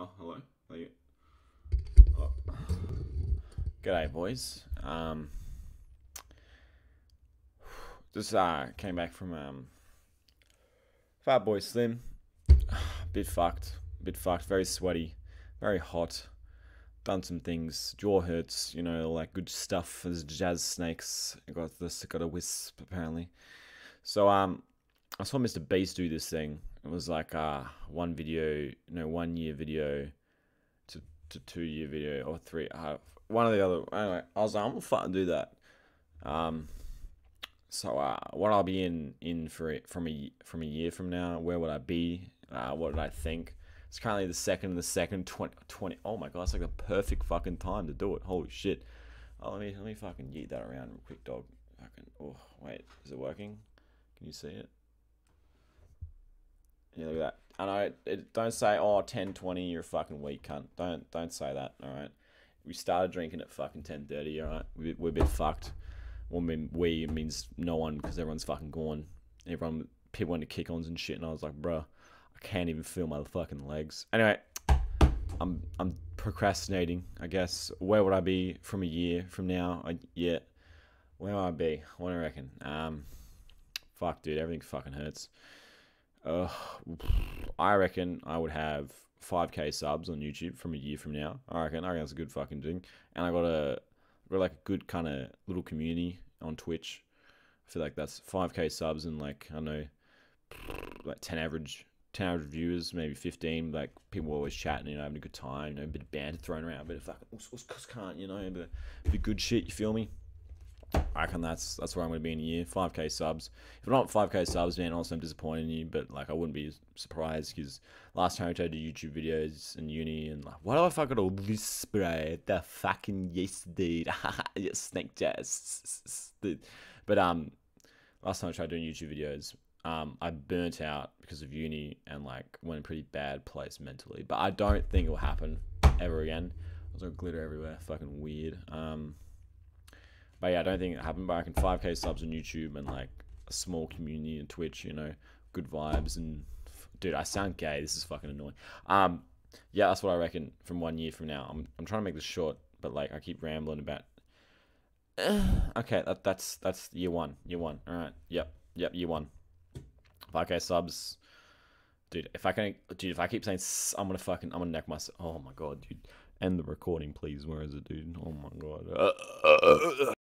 Oh, hello. There you. Oh. G'day, boys. Um, just uh came back from um, Fatboy Slim. Bit fucked. Bit fucked. Very sweaty. Very hot. Done some things. Jaw hurts. You know, that good stuff. As jazz snakes. I got this. Got a wisp apparently. So um, I saw Mr. Beast do this thing. It was like uh one video, no one year video to to two year video or three. Uh, one or the other. Anyway, I was like, I'm gonna fucking do that. Um, so uh, what I'll be in in for from a from a year from now, where would I be? Uh, what did I think? It's currently the second, the second 20, 20 Oh my god, it's like the perfect fucking time to do it. Holy shit! Oh, let me let me fucking yeet that around real quick, dog. Fucking. Oh wait, is it working? Can you see it? Yeah, look at that. And I. It, don't say, oh, 10, 20, you're a fucking weak cunt. Don't don't say that, all right? We started drinking at fucking 10.30, all right? We, we're a bit fucked. Well, I mean, we means no one because everyone's fucking gone. Everyone, people went to kick-ons and shit, and I was like, bro, I can't even feel my fucking legs. Anyway, I'm I'm procrastinating, I guess. Where would I be from a year from now? I, yeah, where would I be? What do I reckon? Um, fuck, dude, everything fucking hurts. Uh, I reckon I would have 5k subs on YouTube from a year from now. I reckon. I reckon that's a good fucking thing. And I got a got like a good kind of little community on Twitch. I feel like that's 5k subs and like I don't know, like 10 average 10 average viewers, maybe 15. Like people always chatting, you know, having a good time, you know, a bit of banter thrown around, a bit of fucking can't, you know, a bit, good shit. You feel me? I reckon that's that's where I'm going to be in a year. 5k subs. If not 5k subs, man, also I'm disappointed in you, but like I wouldn't be surprised because last time I tried to do YouTube videos in uni and like, why do I got all this spray? The fucking yes, dude. snake jazz. But um, last time I tried doing YouTube videos, um, I burnt out because of uni and like went in a pretty bad place mentally. But I don't think it will happen ever again. There's glitter everywhere. Fucking weird. Um. But yeah, I don't think it happened. But I can 5k subs on YouTube and like a small community on Twitch, you know, good vibes and dude, I sound gay. This is fucking annoying. Um, yeah, that's what I reckon from one year from now. I'm I'm trying to make this short, but like I keep rambling about. okay, that, that's that's year one. Year one. All right. Yep. Yep. Year one. 5k subs. Dude, if I can, dude, if I keep saying I'm gonna fucking, I'm gonna neck myself. Oh my god, dude. End the recording, please. Where is it, dude? Oh my god.